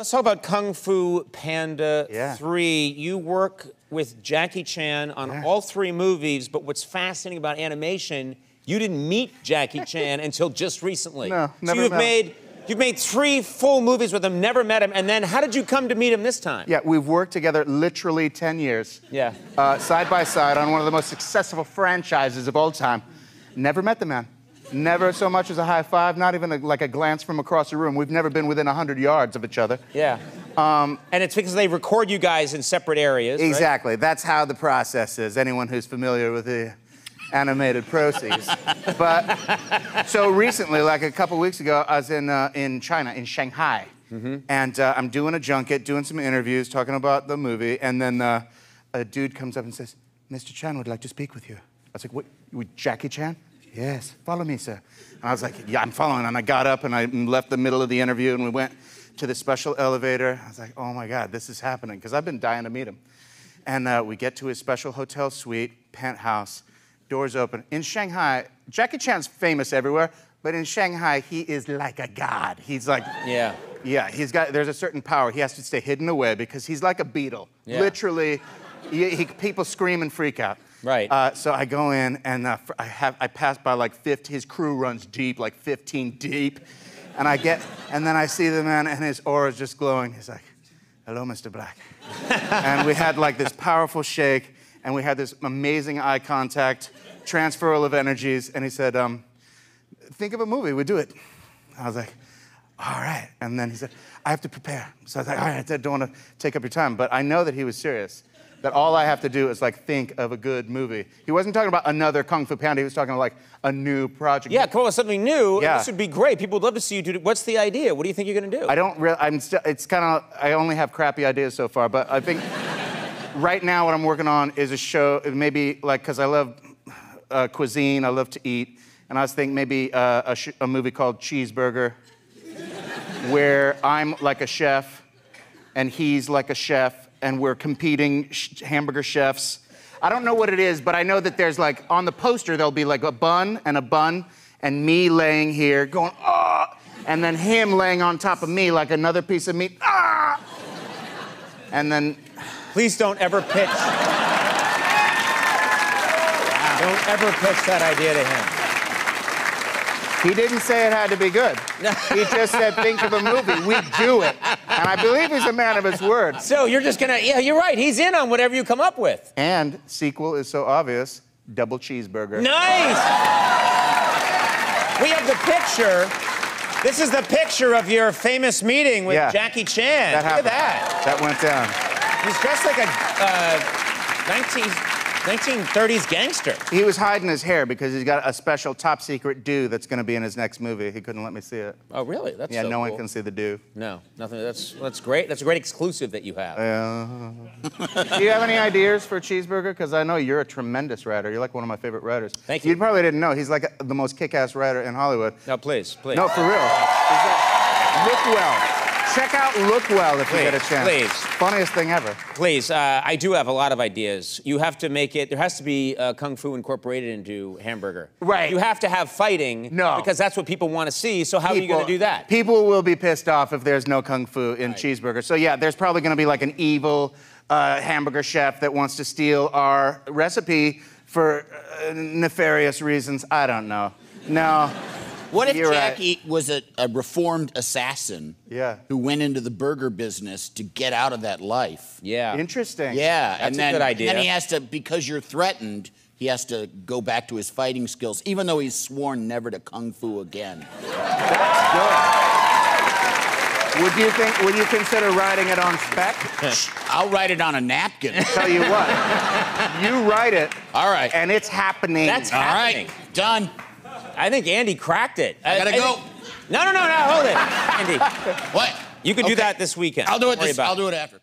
Let's talk about Kung Fu Panda Yeah. 3. You work with Jackie Chan on Yeah. all three movies, but what's fascinating about animation, you didn't meet Jackie Chan until just recently. No, so never you've met him. made you've made three full movies with him, never met him, and then how did you come to meet him this time? Yeah, we've worked together literally 10 years. Yeah. Uh, side by side on one of the most successful franchises of all time. Never met the man. Never so much as a high five, not even a, like a glance from across the room. We've never been within 100 yards of each other. Yeah. and it's because they record you guys in separate areas. right? Exactly. That's how the process is. Anyone who's familiar with the animated proceeds. but so recently, like a couple weeks ago, I was in uh, in China, in Shanghai, and uh, I'm doing a junket, doing some interviews, talking about the movie, and then uh, a dude comes up and says, "Mr. Chan would like to speak with you." I was like, "What? With Jackie Chan?" Yes. Follow me, sir. And I was like, "Yeah, I'm following." And I got up and I left the middle of the interview, and we went to the special elevator. I was like, "Oh my God, this is happening," because I've been dying to meet him. And uh, we get to his special hotel suite, penthouse, doors open. In Shanghai, Jackie Chan's famous everywhere, but in Shanghai, he is like a god. He's like, Yeah. yeah, he's got, there's a certain power. He has to stay hidden away because he's like a Beatle. Yeah. Literally, he, he- people scream and freak out. Right. Uh, so I go in and uh, I, have, I pass by like 50, his crew runs deep, like 15 deep. And I get, and then I see the man and his aura is just glowing. He's like, hello, Mr. Black. and we had like this powerful shake and we had this amazing eye contact, transferal of energies. And he said, um, think of a movie, we do it. I was like, all right. And then he said, I have to prepare. So I was like, all right, I don't want to take up your time. But I know that he was serious. That all I have to do is like think of a good movie. He wasn't talking about another Kung Fu Panda. He was talking about like a new project. Yeah, come up with something new. Yeah. This would be great. People would love to see you do it. What's the idea? What do you think you're going to do? I don't really, I'm still, it's kind of, I only have crappy ideas so far, but I think right now what I'm working on is a show, maybe like, because I love uh, cuisine, I love to eat, and I was thinking maybe uh, a, sh- a movie called Cheeseburger, where I'm like a chef and he's like a chef, and we're competing sh- hamburger chefs. I don't know what it is, but I know that there's like, on the poster, there'll be like a bun and a bun, and me laying here going, oh, and then him laying on top of me like another piece of meat, ah! And then, Please don't ever pitch. Don't ever pitch that idea to him. He didn't say it had to be good. he just said, think of a movie, we do it. And I believe he's a man of his word. So you're just gonna, yeah, you're right. He's in on whatever you come up with. And sequel is so obvious, double cheeseburger. Nice. We have the picture. This is the picture of your famous meeting with Yeah. Jackie Chan. That Look at that. That went down. He's dressed like a uh, 19, 1930s gangster. He was hiding his hair because he's got a special top secret do that's going to be in his next movie. He couldn't let me see it. Oh, really? That's Yeah, so no one can see the do. No, nothing. That's that's great. That's a great exclusive that you have. Yeah. Do you have any ideas for cheeseburger? Because I know you're a tremendous writer. You're like one of my favorite writers. Thank you. You probably didn't know he's like the most kick-ass writer in Hollywood. No, please, please. No, for real. Look well. Check out Lookwell if you get a chance. please. Funniest thing ever. Please, uh, I do have a lot of ideas. You have to make it. There has to be uh, kung fu incorporated into hamburger. Right. You have to have fighting. No. Because that's what people want to see. So how are you going to do that? People will be pissed off if there's no kung fu in Right. cheeseburger. So yeah, there's probably going to be like an evil uh, hamburger chef that wants to steal our recipe for uh, nefarious reasons. I don't know. No. What if You're right. Jackie was a, a reformed assassin Yeah. who went into the burger business to get out of that life? yeah. Interesting. Yeah, That's and a then, good idea. and then he has to, because you're threatened, he has to go back to his fighting skills, even though he's sworn never to kung fu again. That's good. Would you think? Would you consider writing it on spec? I'll write it on a napkin. Tell you what, you write it, All right. and it's happening. That's All happening. right, done. I think Andy cracked it. I gotta go. think- No, no, no, no. Hold it, Andy. What? You can do that this weekend. I'll do it. This, I'll do it after.